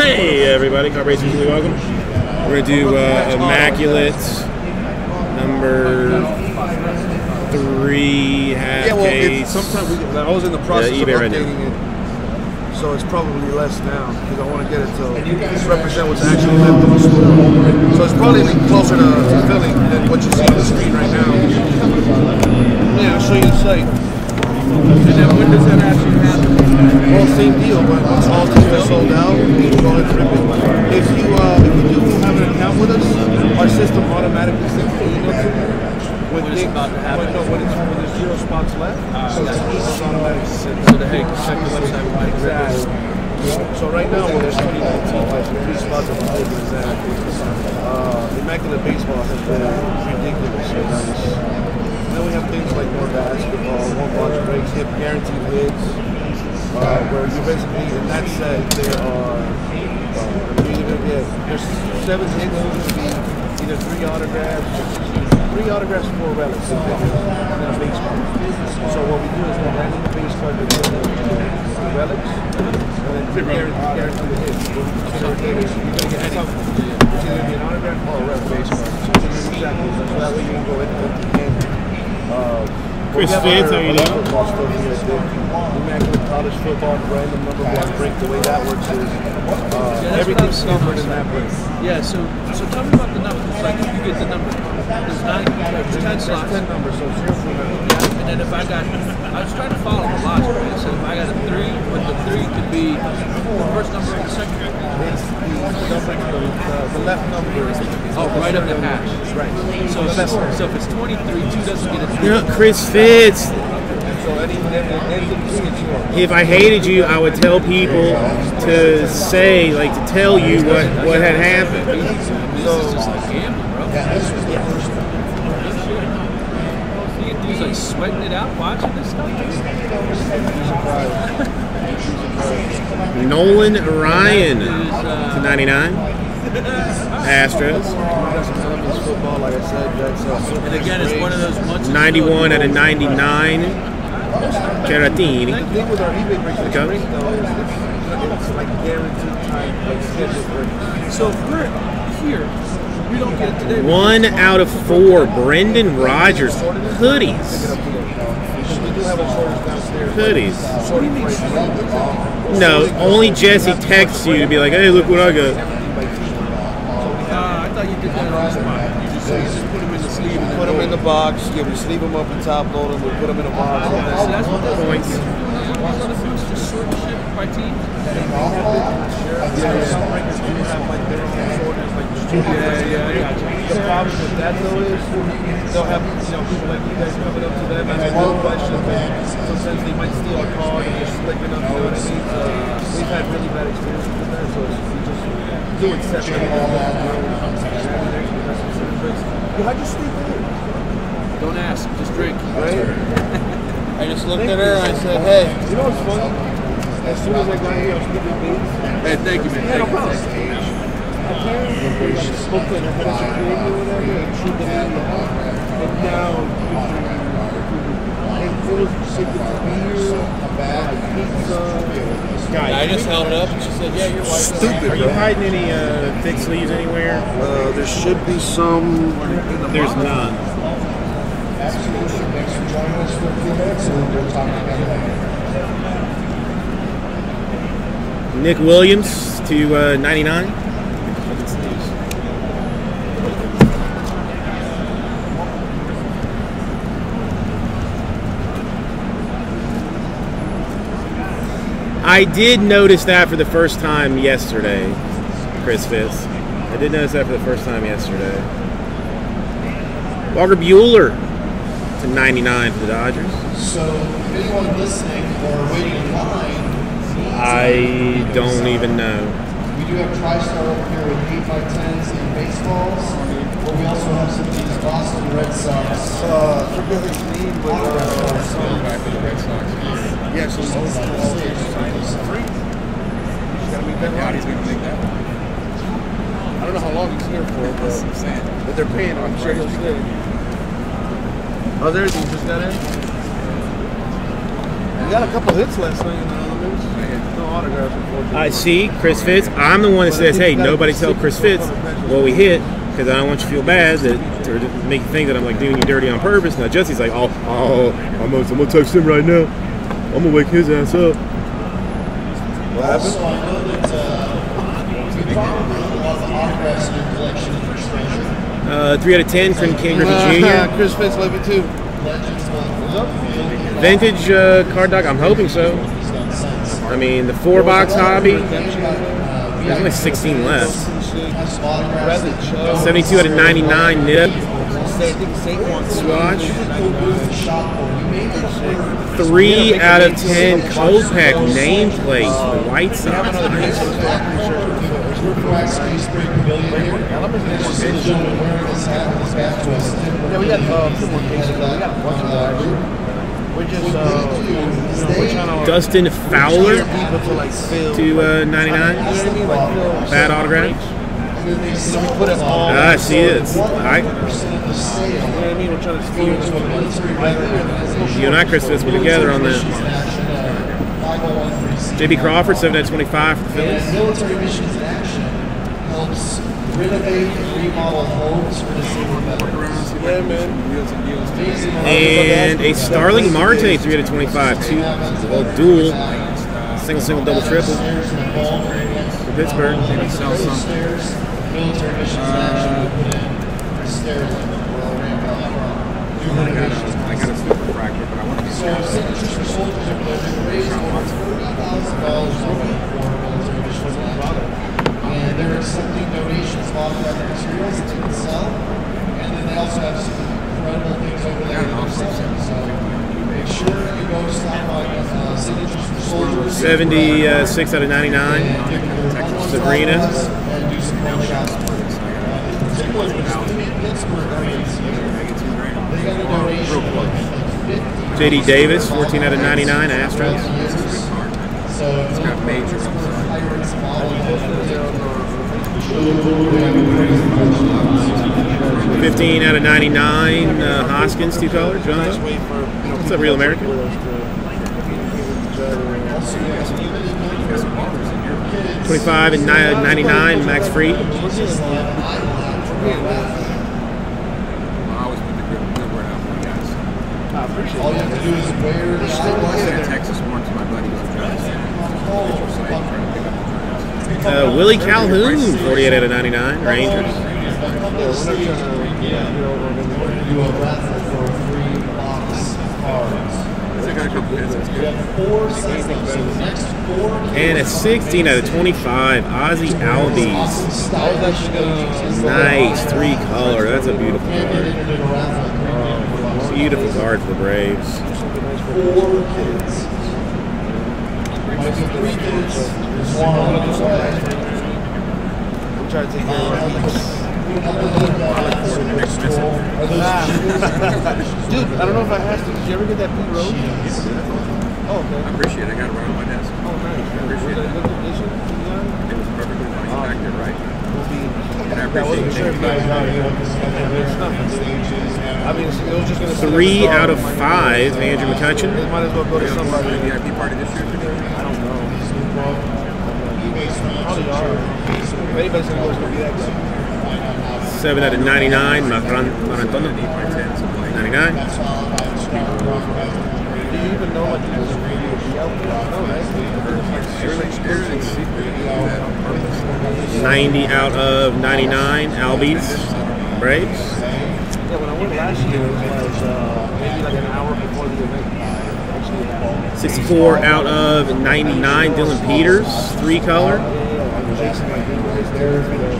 Hey everybody, Car Racers, welcome. We're gonna do uh, Immaculate number three half Yeah, well, case. it's, sometimes we, I was in the process Yeah, of right now. updating it, so it's probably less now because I want to get it to represent what's actually left in the store. So it's probably closer to, to filling than what you see on the screen right now. Yeah, I'll show you the site. And then when does that actually happen? Well, same deal, but once all these are sold out, can go ahead and rip it. If you uh, if you do have an account with us, our system automatically sends the email to you. When, it's things- about to happen. When, no, when, it's, when there's zero spots left, so the email's automatically. So the hey, check the website. Right? Exactly. So right now, when there's 2019, like three spots of the exactly. Uh, Immaculate Baseball has been ridiculously nice. And then we have things like more basketball, more watch breaks, hip guaranteed hits, uh, where you basically, in that set, there are, uh, you're gonna get, there's seven be either three autographs, three autographs, four relics, and then a base card. So what we do is we're writing the base card with the the relics, and then the. What we consider a hit is you're gonna get something. It's either be an autograph or a relic base card. So so that way you can go in and. Uh, Chris we have Fitz, our- how you our doing? football stuff here at the College Football Random Number One Break. The way that works is uh, that's what everything's I'm numbered in that break. Yeah. So so tell me about the numbers. Like if you get the number, there's nine, there's ten There's slots. ten numbers, so zero through nine. Yeah, and then if I got, I was trying to follow the logic. Right? So if I got a three, but the three could be the first number and the second. The left number is Oh, right up the. Right. So it's, so if it's 23, two doesn't get a three. You Chris Fitz. So. If I hated you, I would tell people to say, like, to tell you what what had happened. This is just bro. Dudes like sweating it out watching this stuff. Nolan Ryan to 99. Astros. That's Columbus football, like I said, that's and again, it's one of those once a 91 out of 99. Caratini. The thing with our eBay breaks that's Okay. great though is it's, it's like guaranteed time, like scheduled breaks. So if we're here, we don't get it today. One out of four. Brendan Rodgers. Hoodies. Because we do have a shortage downstairs. Hoodies. Sorting price. No, only Jesse texts you to be like, hey, look what I got. Uh, I thought you did that on the spot. You just, you just put them in the sleeve and Put them in the box. Yeah, we sleeve them up and top load them. We put them in a box. And So that's that's what that's Points. These other dudes just sort of shit by team. Yeah, some breakers do have like their own shortage, like the. Yeah, yeah, I got you. The problem with that though is they'll have you know people like you guys coming up to them asking them and sometimes they might steal a card and just slipping up. You know what I mean? So we've had really bad experiences with that, so it's, we just do it separately. Yo, how'd you sleep in? Don't ask, just drink. Right? I just looked at her and I said, hey. You know what's funny? As soon as I got here, I was sleeping beats. Hey, thank you, man. Yeah, no Thank you. problem. Apparently, I spoke to the head of security or whatever, and she denied it. And now, it was like the beer, like pizza. Guy, I just held it up and she said, yeah, your wife. Stupid, are you hiding any uh, thick sleeves anywhere? Uh, there should be some. There's none. Absolute best journalists of the next and they're talking about Nick Williams to uh, 99. I did notice that for the first time yesterday, Chris Fitz. I did notice that for the first time yesterday. Walker Buehler to 99 for the Dodgers. So, if anyone listening or waiting in line, I don't even know. we do have TriStar over here with 8x10s and baseballs. But we also have some of these Boston Red Sox. Uh, I forget his name, but uh, some. Yeah, some old school Three. He's gotta make that How right. he's gonna make that? I don't know how long he's here for, but, but they're paying him. I'm sure he'll stay. Oh, there he just got in. He got a couple hits last night in the Olympics. No autographs, unfortunately. I see Chris Fitz. I'm the one that says, "Hey, nobody tell Chris Fitz what we hit," because I don't want you to feel bad that or to make you think that I'm like doing you dirty on purpose. Now Jesse's like, "Oh, oh, I'm gonna, I'm gonna text him right now. I'm gonna wake his ass up." What happened? Also, I know that uh, you probably have a lot of autographs in your collection for Stranger. Uh, three out of ten, Ken Ken Griffey Jr. Chris Fitz, love you too. Legends one. Vintage uh, card doc. I'm hoping so. He's got sense. I mean, the four box hobby. Uh, There's only 16 left. Has some autographs Bradley that Chubb. 72 out of 99 nib. Say, I think Saquon Swatch. the shop for. You made that for Three out of 10 cold pack nameplate. The White Sox. We're Wax Spring Pavilion here. There's a gentleman wearing this hat with his back to us. Yeah, we got uh, two more cases. We got a bunch of those. Just, uh, you know, we're trying to Dustin Fowler to like fill. to uh, 99. you know what I mean? Like fill. Bad autograph. Know, we put it all. Ah, she is. This one. you and I, Chris were together on that. JP Crawford, 7 out of 25 for the Phillies. Military missions in action helps renovate and remodel homes for disabled veterans. And a Starling Marte, 3 out of 25. Two, well, dual. Single, single, double, triple for Pittsburgh. Stairs, military missions we put in where I'll ramp out from. New renovations. I got a super fracture, but I want to be So signatures for soldiers have been raised over forty thousand dollars for military missions in. And they're accepting donations of autographed materials that you can sell. And then they also have some incredible things over there that they're selling. So make sure you go stop by uh, signatures for soldiers. 76 out of 99. Like JD Davis, 14 out of 99. Astros. It's got major Pirates 15 out of 99. Uh, Hoskins, two color. Jumbo. What's up, Real American? With us to- 25 and 99. Max free. I always put the good, good word out for you guys. I appreciate All it. you have to do is wear the I sent a text this to my buddy who's a journalist. Picture site, trying to pick up the journalist. Uh, Willie Calhoun, 48 out of 99. Rangers. Yeah, And a 16 out of 25. Ozzie Albies. Nice. Three color. That's a beautiful card. Beautiful card for the Braves. Four kids. One on the side. we try to take care of our needs. Dude, I don't know if I asked you, did you ever get that blue rose? Oh, okay. I appreciate it. I got it right on my desk. Oh, nice. I appreciate Was that. good condition? It was perfectly fine. Oh, you packed it right. And I That wasn't appreciate sure you you time. guys are, you know, it's nothing. I mean, it was just gonna. Three in the car. out of five. Andrew McCutchen. It might as well go to Are you somebody. VIP party this year? I don't know. Probably are. If anybody's gonna go, it's gonna be that guy. 7 out of 99. Maran- Marantono. 8 by 10, something like 99. Do you even know like who's radio show? No, right? Everything's everything's secret. You do that on purpose. 90 out of 99. Albies. Braves. Yeah, when I went last year, it was uh, maybe like an hour before the event. 64 out of 99. Dillon Peters. Three color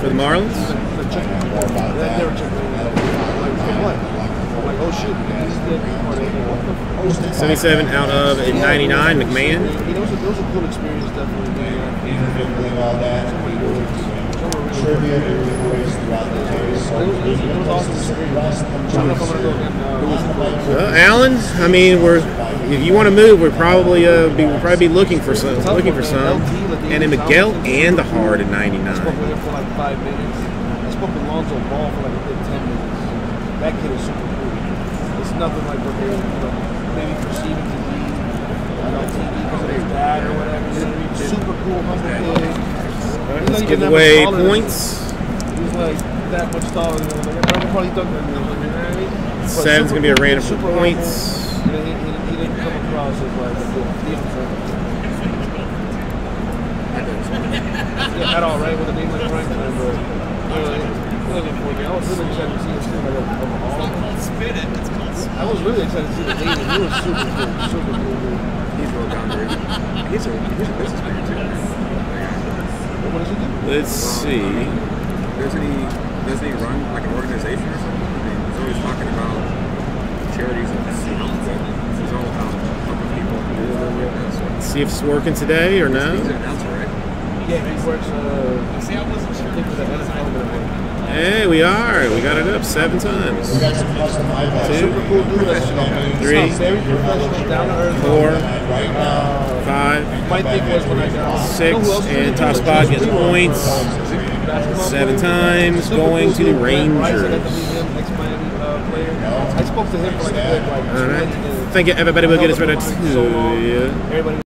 for the Marlins. The chicken. Then they were checking. What? I'm like, oh what 77 out of 99. McMahon. You know, it was a, it was a cool experience, definitely. being there. Trivia giveaways throughout the day. So It. I mean, we're if you want to move, we're probably uh, be we'll probably be looking for some, looking for some. And in Miguel Andujar at I spoke 99. Spoke Lonzo Ball for like a good ten minutes. That kid is super cool. It's nothing like what they, you know, maybe perceiving to be. On TV because of his dad or whatever. He's super cool, humble kid. He's like give away points. He's like that much taller than him. Like, I'm probably younger than him. You know what I mean? But Seven's gonna be a random for points. humble. You know, he, he, he didn't come across as like a good deal. Yeah, at all, right? With a name like Franklin, but know, it- looking for me. I was really excited to see him too, like overall. I was really excited to see the name. He was super cool, super cool. Dude. He's real down there. He's a he's a businessman too. What does he do? Let's see. Doesn't he doesn't he run like an organization or something? I mean, he's always talking about charities and stuff. He's all about helping people and stuff like that. So See if it's working today or he's no. an announcer, right? Yeah, he works. Uh, See, I wasn't sure. I think for the NFL. network. Hey, we are. We got it up seven times. We got some custom iPads. Two, Super cool dude. That's Three. very professional, down to earth. Four, Right now, five, My thing was when I got six, and top spot getting points. Seven times going to the Rangers. I spoke to him for like a good like All right. Thank you, everybody. We'll get So long. Everybody